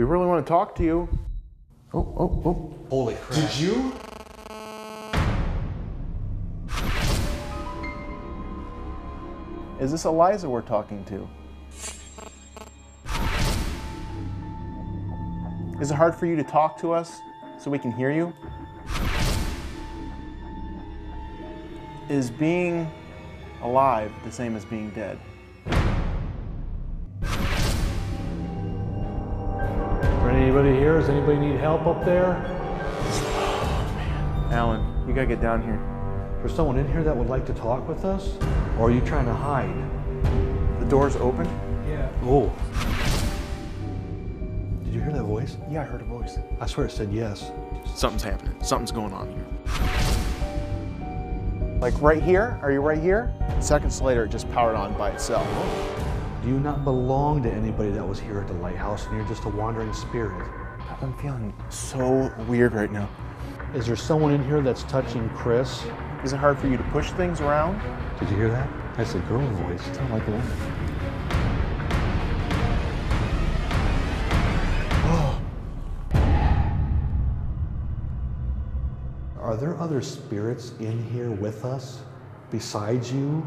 We really want to talk to you. Oh, oh, oh. Holy crap. Did you? Is this Eliza we're talking to? Is it hard for you to talk to us so we can hear you? Is being alive the same as being dead? Anybody here? Does anybody need help up there? Oh, Alan, you gotta get down here. There's someone in here that would like to talk with us? Or are you trying to hide? The door's open? Yeah. Oh. Did you hear that voice? Yeah, I heard a voice. I swear it said yes. Something's happening. Something's going on here. Like right here? Are you right here? Seconds later, it just powered on by itself. Do you not belong to anybody that was here at the lighthouse and you're just a wandering spirit? I'm feeling so weird right now. Is there someone in here that's touching Chris? Is it hard for you to push things around? Did you hear that? That's a girl voice. Sound like a woman. Are there other spirits in here with us besides you?